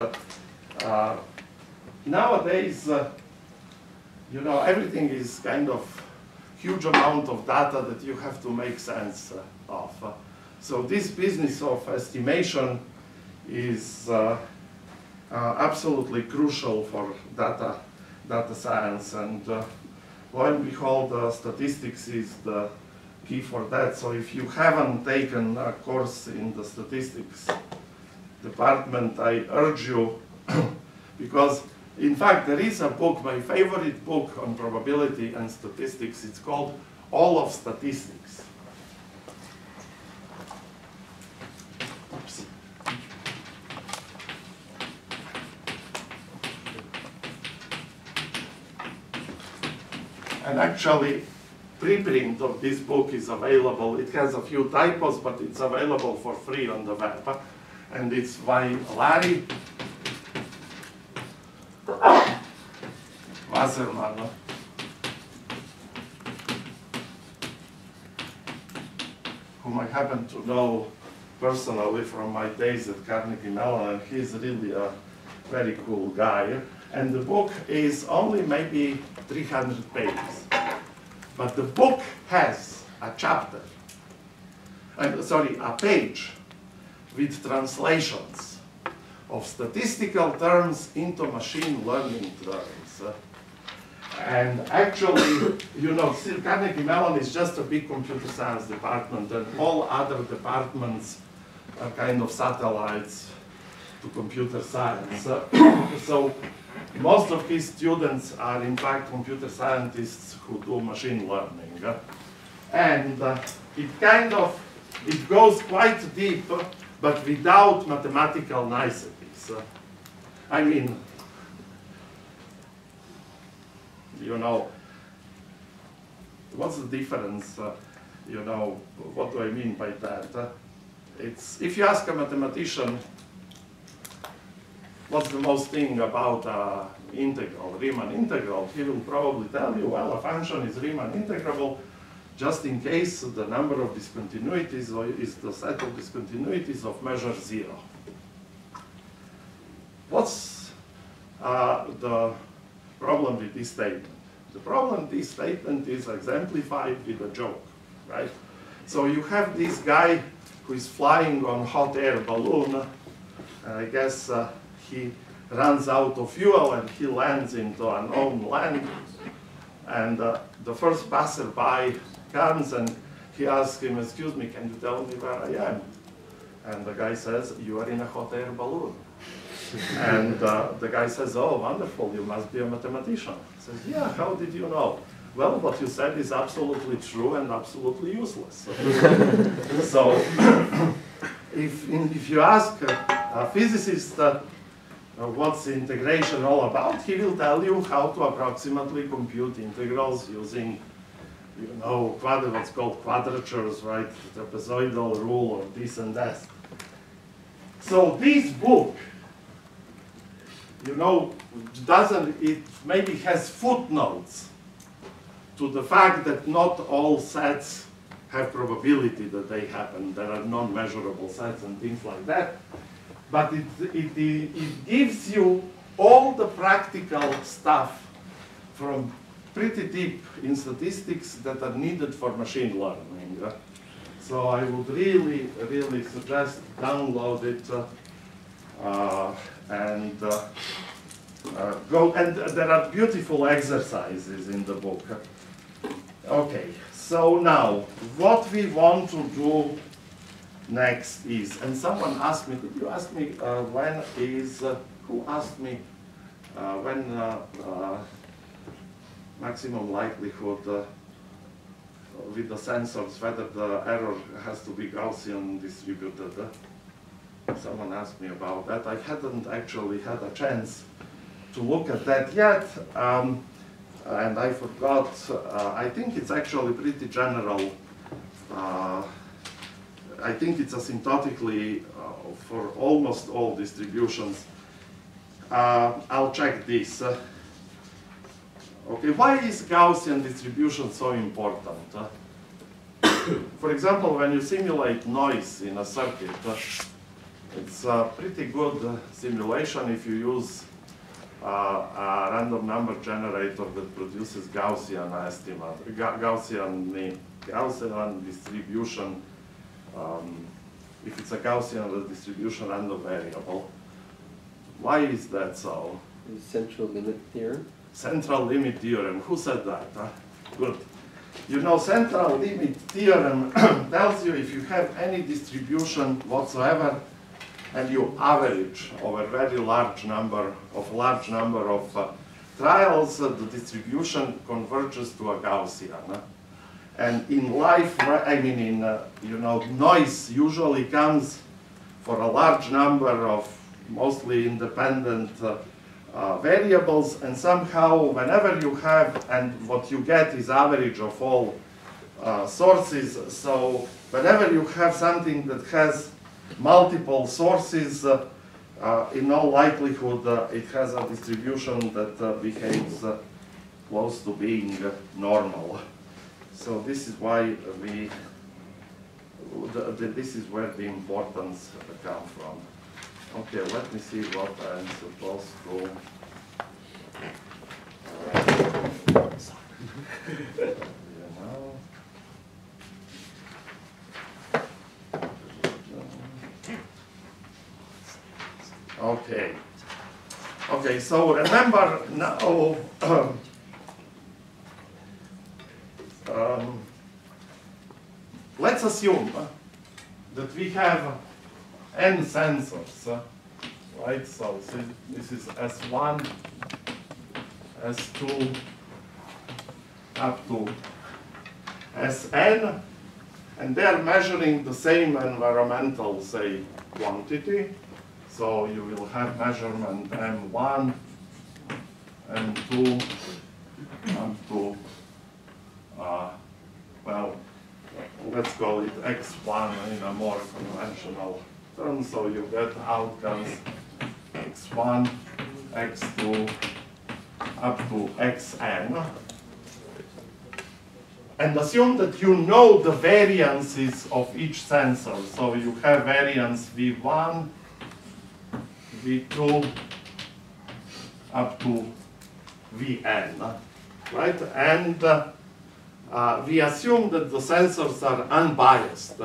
Uh, nowadays, uh, you know, everything is kind of huge amount of data that you have to make sense uh, of. Uh, so this business of estimation is uh, uh, absolutely crucial for data, data science. And lo and behold, statistics is the key for that. So if you haven't taken a course in the statistics department, I urge you, because in fact, there is a book, my favorite book on probability and statistics. It's called All of Statistics. And actually, preprint of this book is available. It has a few typos, but it's available for free on the web. And it's by Larry Wasserman. Whom I happen to know personally from my days at Carnegie Mellon, and he's really a very cool guy. And the book is only maybe 300 pages. But the book has a chapter, uh, sorry, a page with translations of statistical terms into machine learning terms. And actually, you know, Carnegie Mellon is just a big computer science department, and all other departments are kind of satellites to computer science. So most of his students are in fact computer scientists who do machine learning. And uh, it kind of, it goes quite deep, but without mathematical niceties. Uh, I mean, you know, what's the difference? Uh, you know, what do I mean by that? Uh, it's, if you ask a mathematician, what's the most thing about uh, integral, Riemann integral, he will probably tell you, well, a function is Riemann integrable just in case the number of discontinuities is the set of discontinuities of measure zero. What's uh, the problem with this statement? The problem with this statement is exemplified with a joke, right? So you have this guy who is flying on hot air balloon, and I guess uh, he runs out of fuel and he lands into an own land. And uh, the first passerby comes and he asks him, excuse me, can you tell me where I am? And the guy says, you are in a hot air balloon. and uh, the guy says, oh, wonderful, you must be a mathematician. He says, yeah, how did you know? Well, what you said is absolutely true and absolutely useless. so, if, if you ask a, a physicist uh, what's integration all about, he will tell you how to approximately compute integrals using you know, what's called quadratures, right? Trapezoidal rule or this and that. So this book, you know, doesn't, it maybe has footnotes to the fact that not all sets have probability that they happen. There are non-measurable sets and things like that. But it, it, it gives you all the practical stuff from pretty deep in statistics that are needed for machine learning. Uh, so I would really, really suggest download it uh, uh, and uh, uh, go. And there are beautiful exercises in the book. Okay, so now what we want to do next is, and someone asked me, did you ask me uh, when is, who asked me when maximum likelihood uh, with the sensors whether the error has to be Gaussian distributed. Uh, someone asked me about that. I hadn't actually had a chance to look at that yet. Um, and I forgot, uh, I think it's actually pretty general. Uh, I think it's asymptotically uh, for almost all distributions. Uh, I'll check this. Okay, why is Gaussian distribution so important? Uh, for example, when you simulate noise in a circuit, uh, It's a pretty good simulation if you use uh, a random number generator that produces Gaussian estimate, Ga Gaussian, Gaussian distribution. Um, if it's a Gaussian distribution random variable. Why is that so? Central limit theorem. Central limit theorem. Who said that? Huh? Good. You know, central limit theorem tells you if you have any distribution whatsoever and you average over a very large number of large number of uh, trials, uh, the distribution converges to a Gaussian. Uh, and in life, I mean, in uh, you know, noise usually comes for a large number of mostly independent uh, uh, variables, and somehow whenever you have, and what you get is average of all sources. So whenever you have something that has multiple sources, uh, uh, in all likelihood uh, it has a distribution that behaves close to being normal. So this is why we, the, the, this is where the importance comes from. Okay, let me see what I'm supposed to. Okay. Okay, so remember now, um, um, let's assume that we have n sensors, right? So this is S1, S2, up to Sn, and they're measuring the same environmental, say, quantity. So you will have measurement M1, M2, M2, uh, well, let's call it X1 in a more conventional So you get outcomes X1, X2, up to Xn. And assume that you know the variances of each sensor. So you have variance V1, V2 up to Vn, right? And uh, we assume that the sensors are unbiased,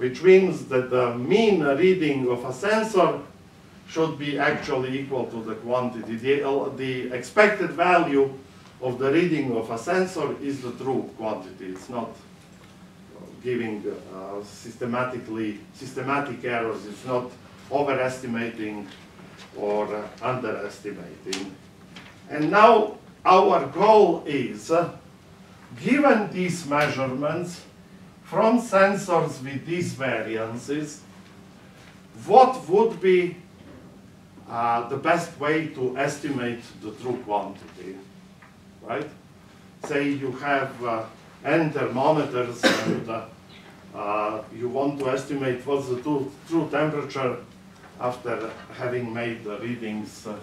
which means that the mean reading of a sensor should be actually equal to the quantity. The, uh, the expected value of the reading of a sensor is the true quantity. It's not giving uh, systematically systematic errors. It's not overestimating or uh, underestimating. And now our goal is, uh, given these measurements from sensors with these variances, what would be uh, the best way to estimate the true quantity, right? Say you have uh, n thermometers and uh, uh, you want to estimate what's the true, true temperature after having made the readings uh,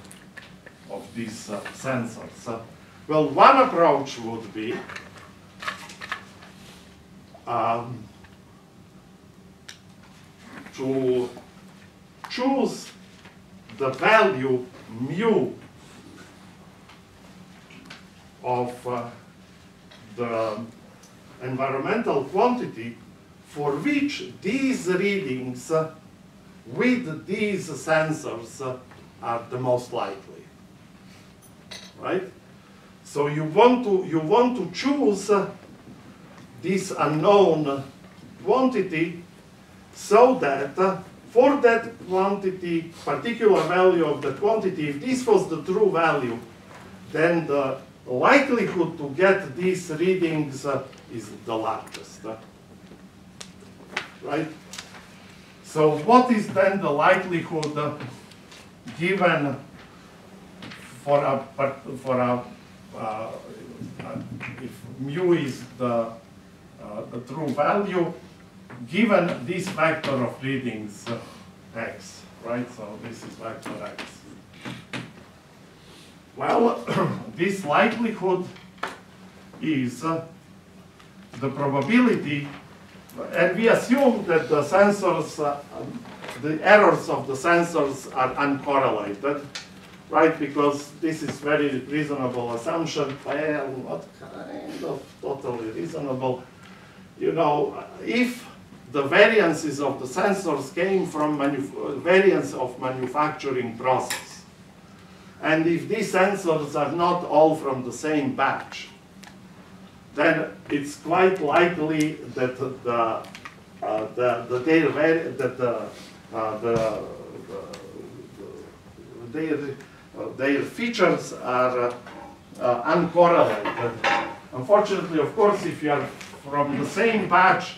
of these uh, sensors. well, one approach would be um, to choose the value mu of uh, the environmental quantity for which these readings uh, with these sensors uh, are the most likely, right? So you want to, you want to choose this unknown quantity so that uh, for that quantity, particular value of the quantity, if this was the true value, then the likelihood to get these readings uh, is the largest, uh, right? So what is then the likelihood given for a, for a, uh, if mu is the, uh, the true value, given this vector of readings uh, x, right? So this is vector x. Well, this likelihood is uh, the probability and we assume that the sensors uh, the errors of the sensors are uncorrelated, right? Because this is very reasonable assumption. Well, not kind of totally reasonable. You know, if the variances of the sensors came from variance of manufacturing process, and if these sensors are not all from the same batch, then it's quite likely that the uh, the the their that the uh, the, the, the their uh, their features are uh, uncorrelated. Unfortunately, of course, if you are from the same batch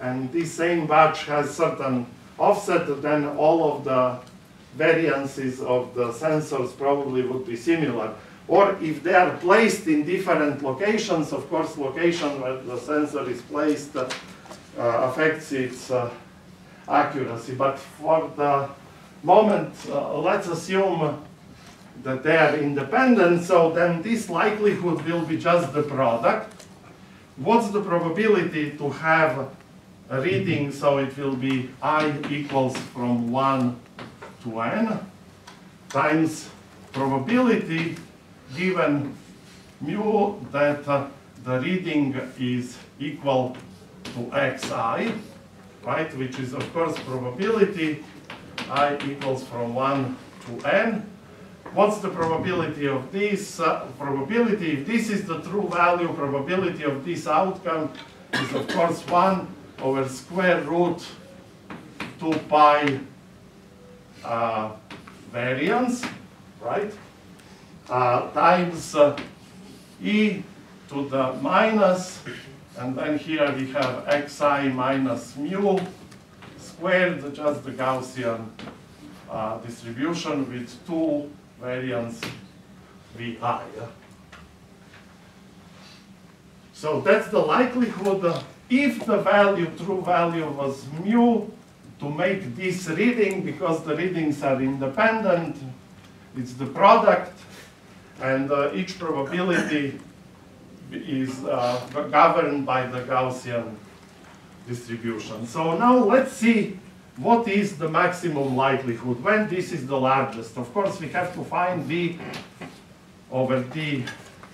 and this same batch has certain offset, then all of the variances of the sensors probably would be similar. Or if they are placed in different locations, of course, location where the sensor is placed uh, affects its uh, accuracy. But for the moment, uh, let's assume that they are independent, so then this likelihood will be just the product. What's the probability to have a reading, so it will be i equals from 1 to n times probability given mu that uh, the reading is equal to xi, right, which is of course probability i equals from 1 to n. What's the probability of this? Uh, probability, if this is the true value, probability of this outcome is of course 1 over square root 2 pi uh, variance, right? Uh, times uh, e to the minus, and then here we have xi minus mu squared, just the Gaussian uh, distribution with two variance vi. So that's the likelihood if the value, true value was mu, to make this reading, because the readings are independent, it's the product, and uh, each probability is uh, governed by the Gaussian distribution. So now let's see what is the maximum likelihood, when this is the largest. Of course, we have to find v over d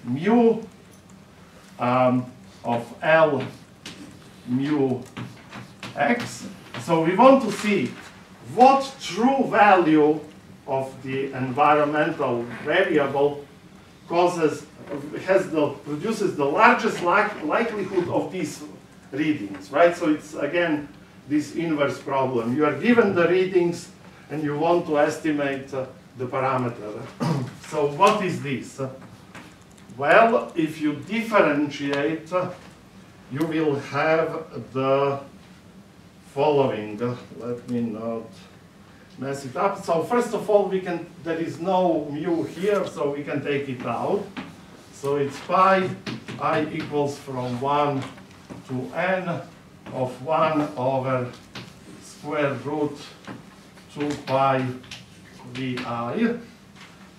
mu um, of L mu x. So we want to see what true value of the environmental variable causes has the produces the largest like, likelihood of these readings, right? So it's again this inverse problem. You are given the readings and you want to estimate uh, the parameter. so what is this? Well, if you differentiate you will have the following. Let me not mess it up. So first of all, we can there is no mu here, so we can take it out. So it's pi i equals from 1 to n of 1 over square root 2 pi vi,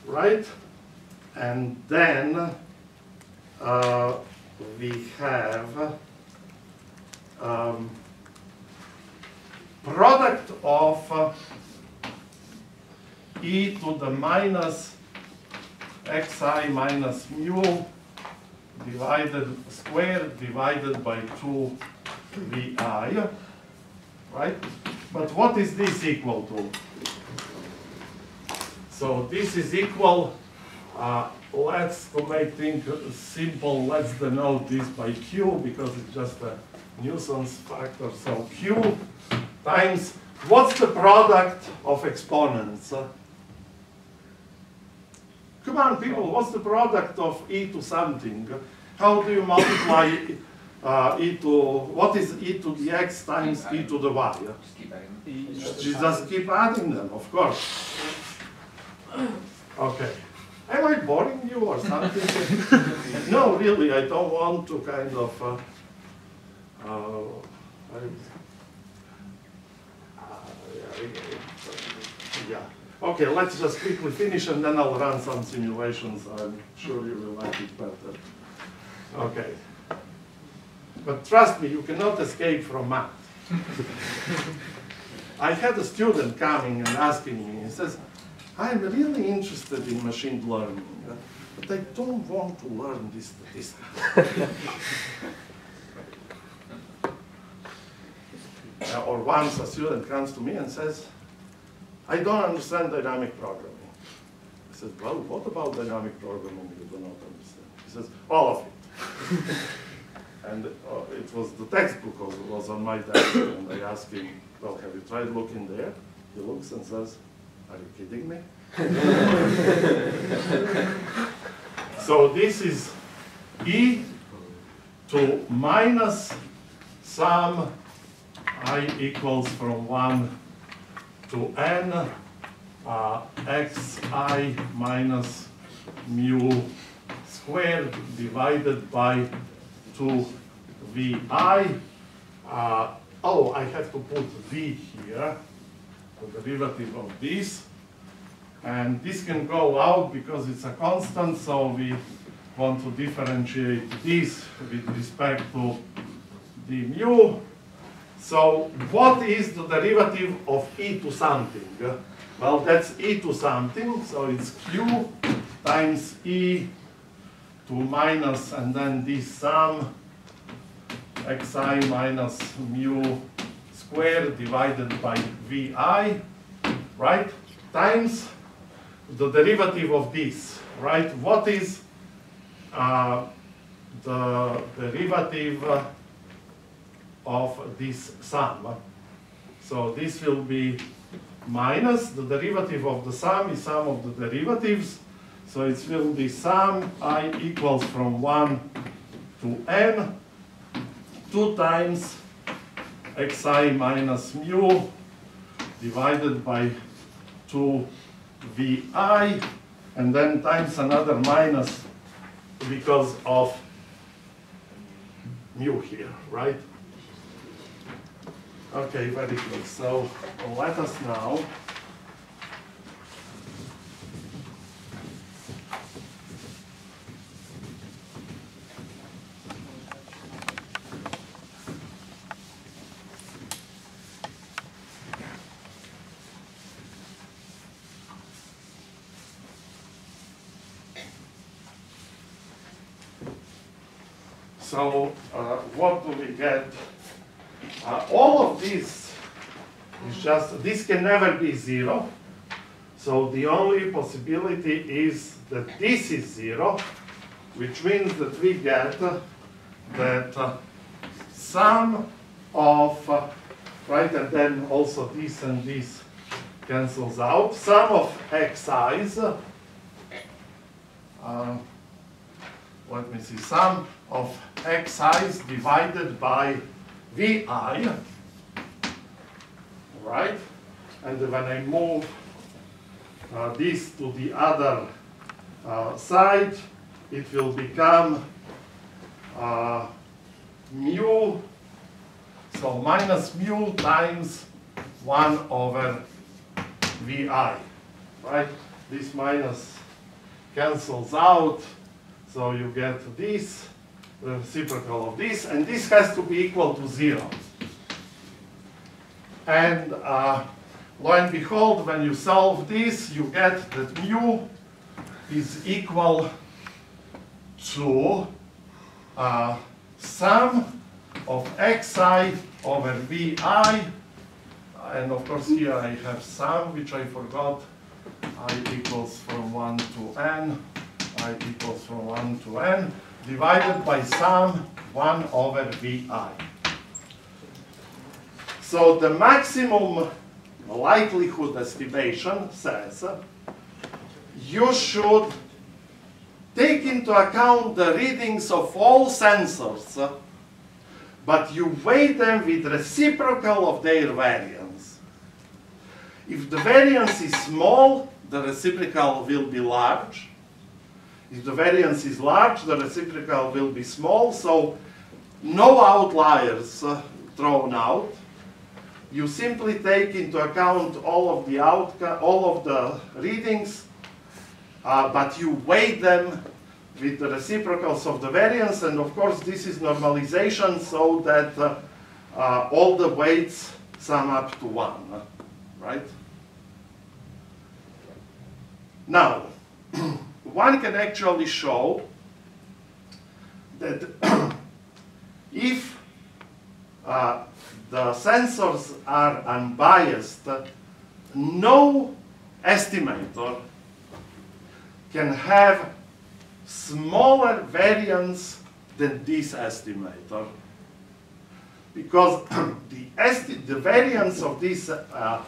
right? And then uh, we have um, product of uh, e to the minus xi minus mu divided squared divided by 2 vi, right? But what is this equal to? So this is equal uh, let's, to make things simple, let's denote this by Q because it's just a nuisance factor. So Q times, what's the product of exponents? Come on, people, what's the product of e to something? How do you multiply uh, e to, what is e to the x times e to the y? Just keep adding. Just keep adding them, of course. Okay. Am I boring you or something? no, really, I don't want to kind of. Uh, uh, yeah. Okay, let's just quickly finish and then I'll run some simulations. I'm sure you will like it better. Okay. But trust me, you cannot escape from math. I had a student coming and asking me, he says, I'm really interested in machine learning, but I don't want to learn this statistics. Uh, or once a student comes to me and says, I don't understand dynamic programming. I said, well, what about dynamic programming you do not understand? He says, all of it. and uh, it was the textbook was, was on my desk, and I asked him, well, have you tried looking there? He looks and says, are you kidding me? so this is e to minus sum i equals from 1 to n uh, xi minus mu squared divided by 2 vi. Uh, oh, I have to put v here, the derivative of this. And this can go out because it's a constant, so we want to differentiate this with respect to the mu. So what is the derivative of e to something? Well, that's e to something, so it's q times e to minus, and then this sum xi minus mu squared divided by vi, right? Times the derivative of this, right? What is uh, the derivative of this sum? So this will be minus the derivative of the sum is sum of the derivatives. So it will be sum i equals from 1 to n 2 times xi minus mu divided by 2 vi and then times another minus because of mu here, right? Okay, very good. So let us now So uh, what do we get? Uh, all of this is just, this can never be zero. So the only possibility is that this is zero, which means that we get uh, that sum of, uh, right, and then also this and this cancels out, sum of xi's, uh, let me see, sum of xi's divided by vi, right? And when I move uh, this to the other uh, side, it will become uh, mu, so minus mu times 1 over vi, right? This minus cancels out, so you get this, the reciprocal of this, and this has to be equal to 0. And uh, lo and behold, when you solve this, you get that mu is equal to uh, sum of xi over vi, and of course here I have sum, which I forgot, i equals from 1 to n, i equals from 1 to n, divided by sum 1 over vi. So the maximum likelihood estimation says you should take into account the readings of all sensors, but you weigh them with reciprocal of their variance. If the variance is small, the reciprocal will be large. If the variance is large, the reciprocal will be small, so no outliers uh, thrown out. You simply take into account all of the all of the readings, uh, but you weigh them with the reciprocals of the variance, and of course this is normalization so that uh, uh all the weights sum up to one, uh, right? Now, one can actually show that if uh, the sensors are unbiased, no estimator can have smaller variance than this estimator. Because the, esti the variance of this uh,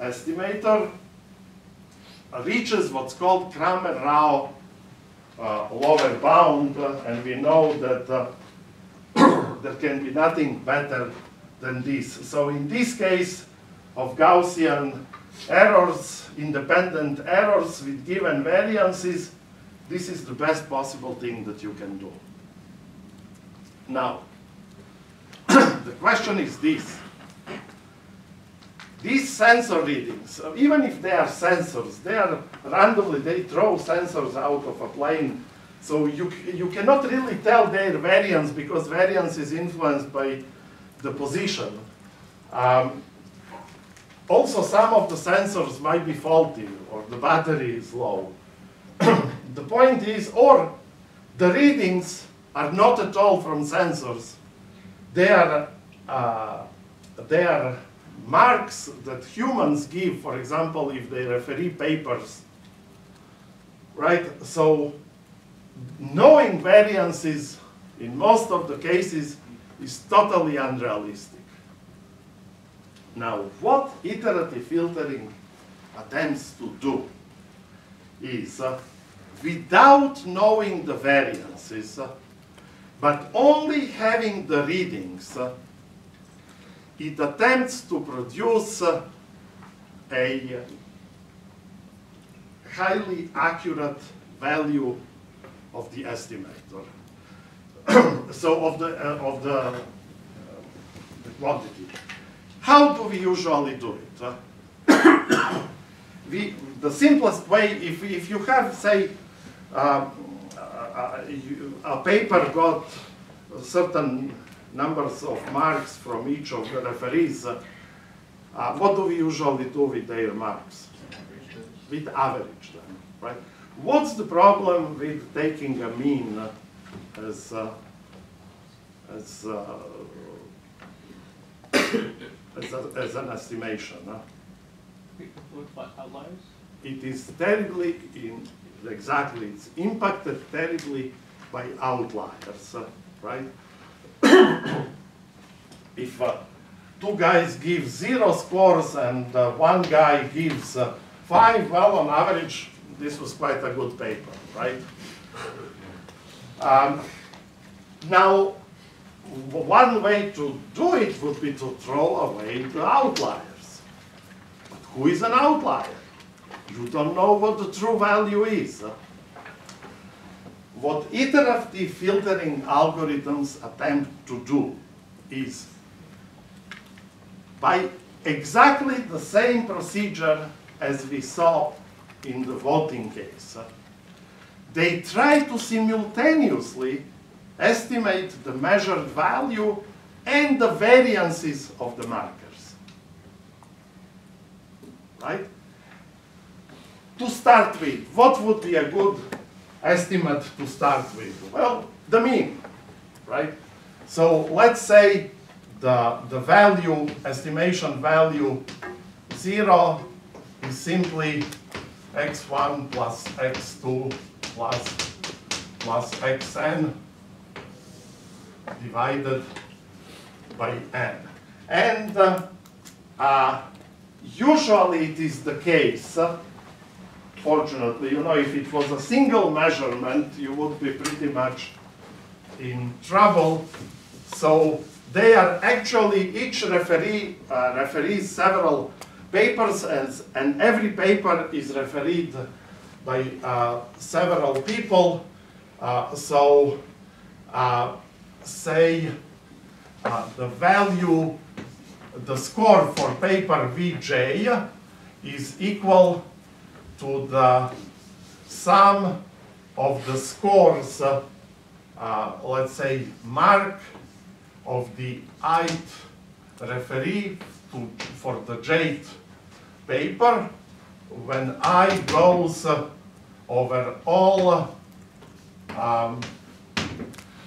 estimator reaches what's called Cramer-Rao uh, lower bound, and we know that uh, there can be nothing better than this. So in this case of Gaussian errors, independent errors with given variances, this is the best possible thing that you can do. Now, the question is this. These sensor readings, uh, even if they are sensors, they are randomly, they throw sensors out of a plane. So you, you cannot really tell their variance because variance is influenced by the position. Um, also, some of the sensors might be faulty or the battery is low. the point is, or the readings are not at all from sensors. They are, uh, they are marks that humans give, for example, if they referee papers, right? So knowing variances in most of the cases is totally unrealistic. Now, what iterative filtering attempts to do is, uh, without knowing the variances, uh, but only having the readings, uh, it attempts to produce a highly accurate value of the estimator. so of the, uh, of the, uh, the quantity. How do we usually do it? Uh, we, the simplest way, if, if you have, say, um, a paper got a certain numbers of marks from each of the referees, uh, what do we usually do with their marks? With average them, right? What's the problem with taking a mean as, uh, as, uh, as, a, as, an estimation? Huh? It is terribly, in, exactly, it's impacted terribly by outliers, uh, right? if uh, two guys give zero scores and uh, one guy gives uh, five, well, on average, this was quite a good paper, right? Um, now, one way to do it would be to throw away the outliers. But who is an outlier? You don't know what the true value is. What iterative filtering algorithms attempt to do is by exactly the same procedure as we saw in the voting case, they try to simultaneously estimate the measured value and the variances of the markers. Right? To start with, what would be a good estimate to start with? Well, the mean, right? So let's say the, the value, estimation value 0 is simply x1 plus x2 plus, plus xn divided by n. And uh, uh, usually it is the case, uh, fortunately, you know, if it was a single measurement, you would be pretty much in trouble. So they are actually, each referee uh, referees several papers and, and every paper is refereed by uh, several people. Uh, so uh, say uh, the value, the score for paper Vj is equal to the sum of the scores, uh, let's say mark of the ith referee to, for the jade paper when I goes uh, over all um,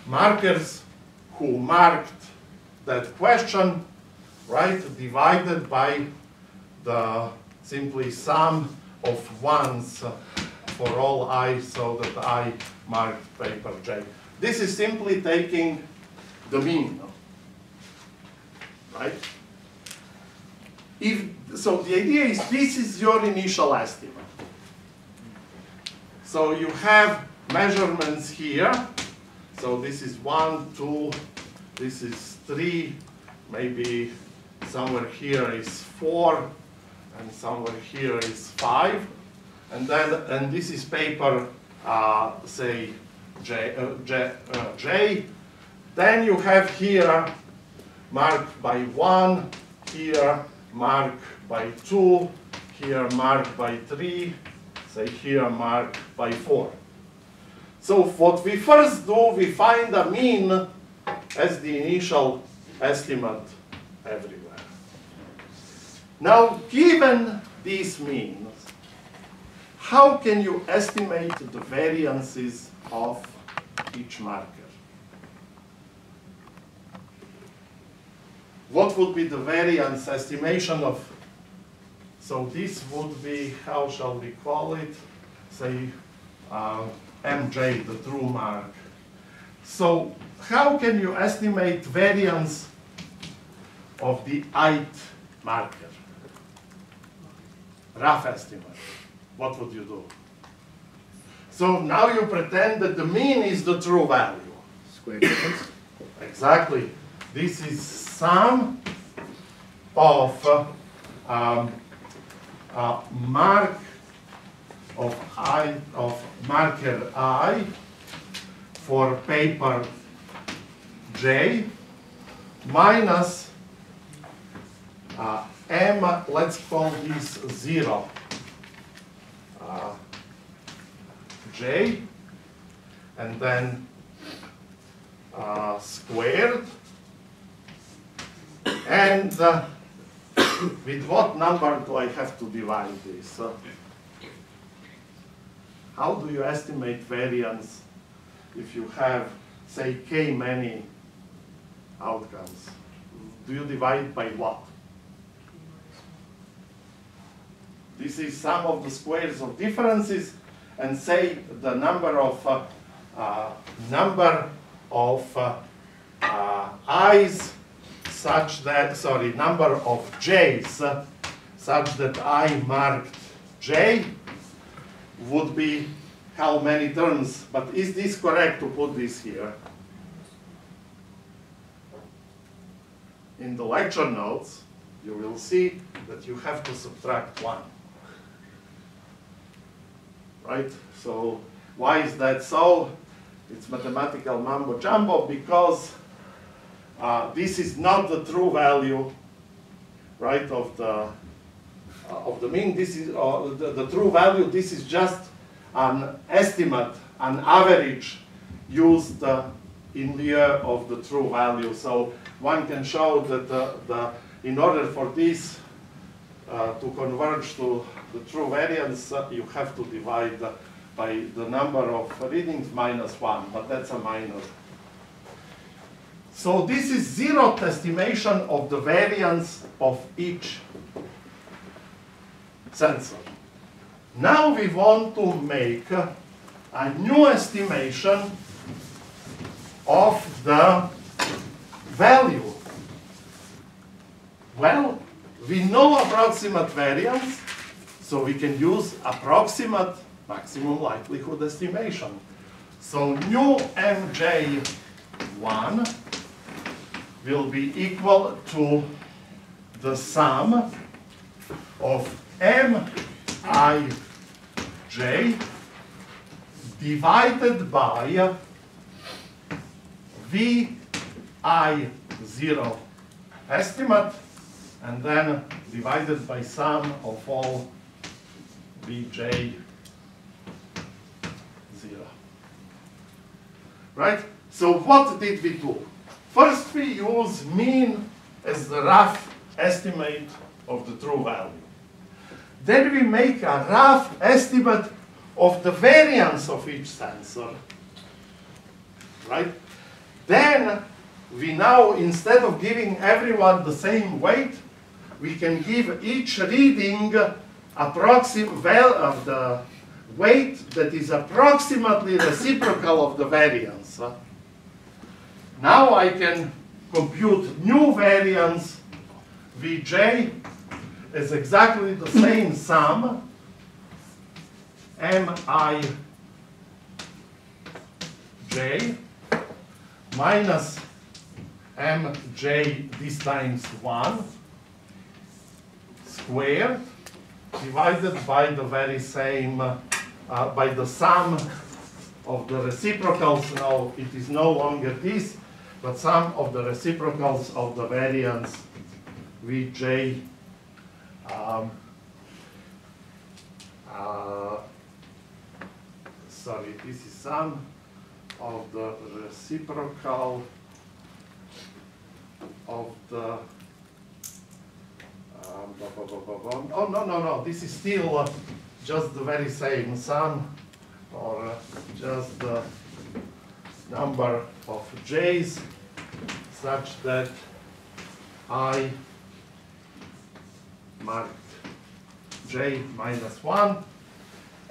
markers who marked that question, right, divided by the simply sum of ones for all i so that i marked paper j. This is simply taking the mean, right? If, so the idea is this is your initial estimate. So you have measurements here. So this is one, two, this is three, maybe somewhere here is four, and somewhere here is five. And then, and this is paper, uh, say, J, uh, J, uh, J. Then you have here marked by one, here marked by two, here marked by three, say here marked by four. So what we first do, we find a mean as the initial estimate everywhere. Now, given these means, how can you estimate the variances of each marker? What would be the variance estimation of, so this would be, how shall we call it? Say, uh, MJ, the true mark. So how can you estimate variance of the ith marker? Rough estimate. What would you do? So now you pretend that the mean is the true value. Square difference. Exactly. This is sum of uh, um, uh, mark of i of marker i for paper j minus uh, m. Let's call this zero. Uh, j and then uh, squared. And uh, with what number do I have to divide this? Uh, how do you estimate variance if you have, say, k many outcomes? Do you divide by what? This is sum of the squares of differences and say the number of uh, uh, number of uh, uh, i's such that, sorry, number of j's such that i marked j would be how many terms, but is this correct to put this here? In the lecture notes, you will see that you have to subtract one. Right? So why is that so? It's mathematical mambo jumbo because uh, this is not the true value, right, of the uh, of the mean. This is uh, the, the true value. This is just an estimate, an average used uh, in lieu of the true value. So one can show that the, the in order for this uh, to converge to the true variance, uh, you have to divide by the number of readings minus one, but that's a minor. So this is zeroth estimation of the variance of each sensor. Now we want to make a new estimation of the value. Well, we know approximate variance, so we can use approximate maximum likelihood estimation. So nu mj1 will be equal to the sum of mij divided by vi0 estimate and then divided by sum of all vj 0. Right? So what did we do? First we use mean as the rough estimate of the true value. Then we make a rough estimate of the variance of each sensor. Right? Then we now, instead of giving everyone the same weight, we can give each reading approximate val of the weight that is approximately reciprocal of the variance. Now I can compute new variance Vj is exactly the same sum mi j minus mj this times 1 squared divided by the very same, uh, by the sum of the reciprocals. Now it is no longer this, but sum of the reciprocals of the variance Vj um, uh, sorry, this is sum of the reciprocal of the blah, blah, blah, blah, blah. Oh, no, no, no, this is still uh, just the very same sum or uh, just the number of j's such that i marked j minus 1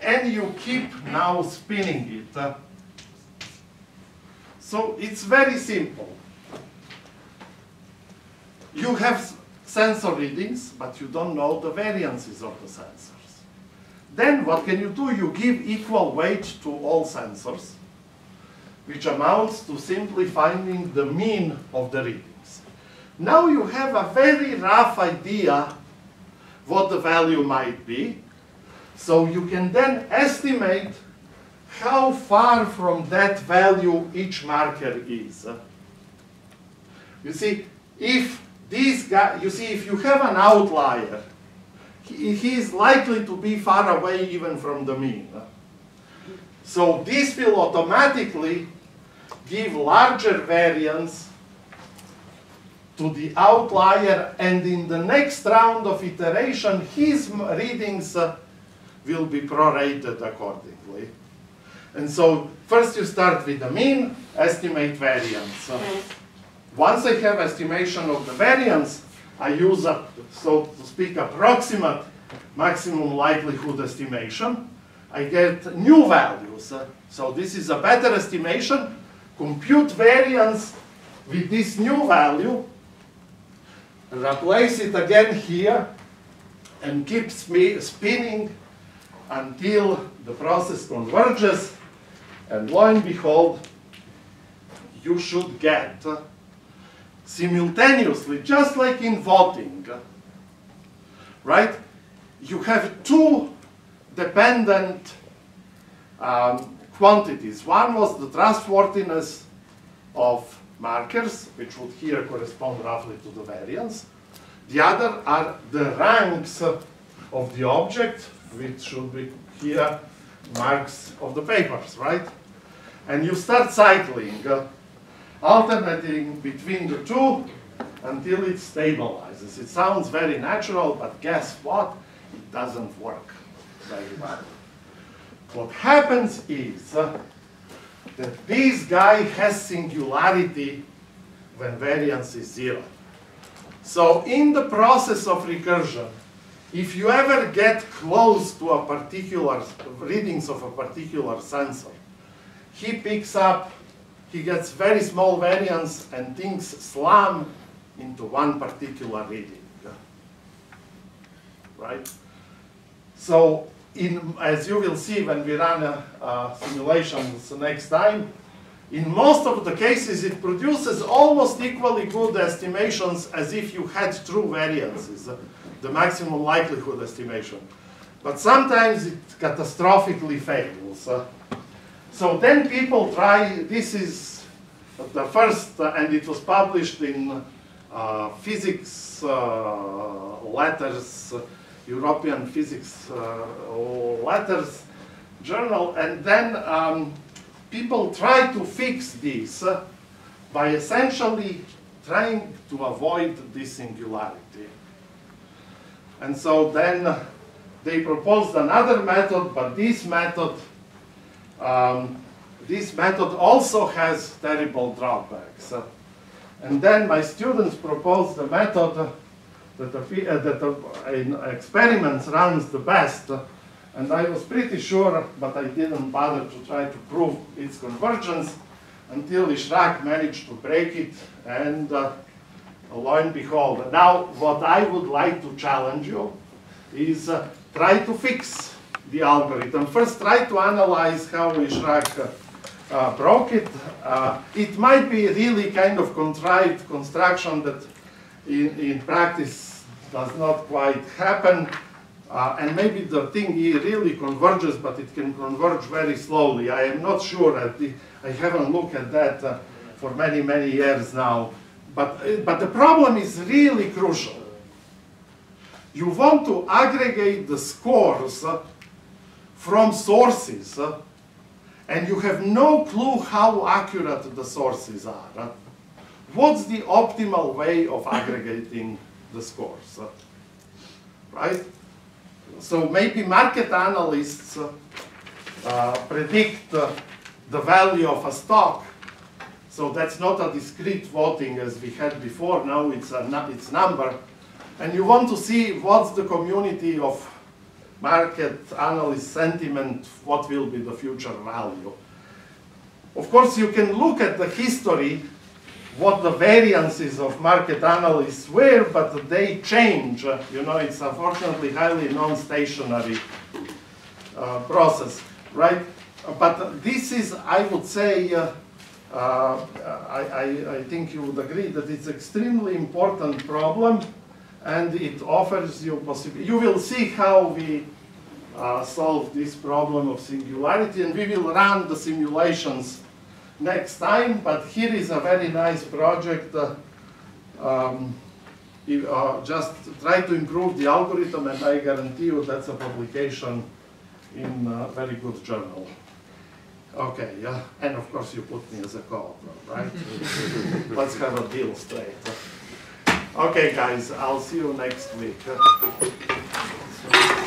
and you keep now spinning it. Uh, so it's very simple. You have sensor readings, but you don't know the variances of the sensors. Then what can you do? You give equal weight to all sensors, which amounts to simply finding the mean of the readings. Now you have a very rough idea what the value might be. So you can then estimate how far from that value each marker is. You see, if this guy, you see, if you have an outlier, he, he is likely to be far away even from the mean. So this will automatically give larger variance to the outlier and in the next round of iteration his readings uh, will be prorated accordingly. And so first you start with the mean, estimate variance. Once I have estimation of the variance, I use a, so to speak, approximate maximum likelihood estimation. I get new values. So this is a better estimation. Compute variance with this new value. Replace it again here and keep me spinning until the process converges. And lo and behold, you should get simultaneously, just like in voting, right? You have two dependent um, quantities. One was the trustworthiness of markers, which would here correspond roughly to the variance. The other are the ranks of the object, which should be here marks of the papers, right? And you start cycling. Alternating between the two until it stabilizes. It sounds very natural, but guess what? It doesn't work very well. What happens is that this guy has singularity when variance is zero. So in the process of recursion, if you ever get close to a particular readings of a particular sensor, he picks up he gets very small variance and things slam into one particular reading. Right? So, in, as you will see when we run a, a simulations next time, in most of the cases it produces almost equally good estimations as if you had true variances, the maximum likelihood estimation. But sometimes it catastrophically fails. Uh, So then people try, this is the first, uh, and it was published in uh, physics uh, letters, European physics uh, letters journal, and then um, people try to fix this by essentially trying to avoid this singularity. And so then they proposed another method, but this method, um, this method also has terrible drawbacks. Uh, and then my students proposed a method that, the, uh, that in experiments runs the best, and I was pretty sure, but I didn't bother to try to prove its convergence until Ishrak managed to break it, and uh, lo and behold. Now, what I would like to challenge you is uh, try to fix the algorithm. First, try to analyze how Ishrak uh, broke it. Uh, it might be really kind of contrived construction that in, in practice does not quite happen. Uh, and maybe the thing really converges, but it can converge very slowly. I am not sure. At the, I haven't looked at that uh, for many, many years now. But, uh, but the problem is really crucial. You want to aggregate the scores uh, from sources, and you have no clue how accurate the sources are. What's the optimal way of aggregating the scores? Right? So maybe market analysts uh, predict uh, the value of a stock. So that's not a discrete voting as we had before. Now it's a it's number, and you want to see what's the community of market analyst sentiment. What will be the future value? Of course, you can look at the history, what the variances of market analysts were, but they change. You know, it's unfortunately highly non-stationary uh, process, right? But this is, I would say, uh, uh, I, I, I think you would agree that it's extremely important problem, and it offers you possibility. You will see how we uh, solve this problem of singularity, and we will run the simulations next time. But here is a very nice project. Uh, um, uh, just try to improve the algorithm, and I guarantee you that's a publication in a very good journal. Okay, yeah, and of course you put me as a co-author, right? Let's have a deal straight. Okay, guys, I'll see you next week.